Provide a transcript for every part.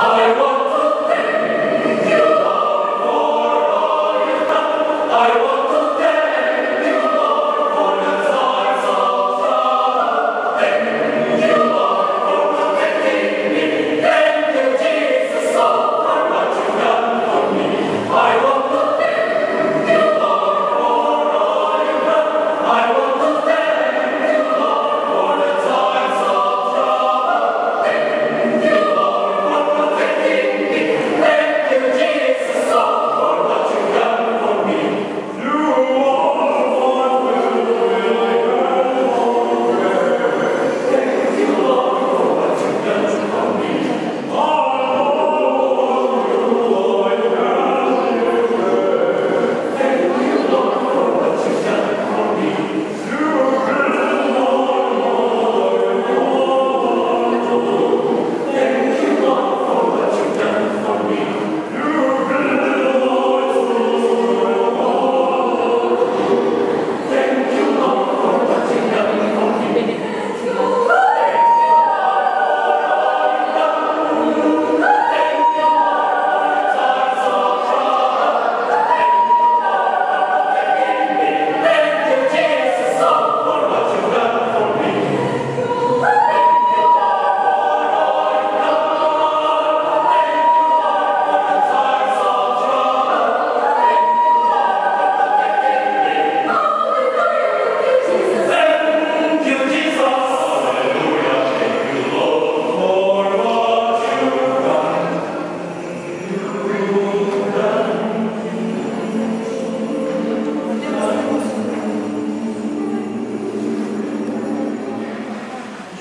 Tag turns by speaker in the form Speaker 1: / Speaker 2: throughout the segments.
Speaker 1: I want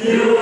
Speaker 1: You.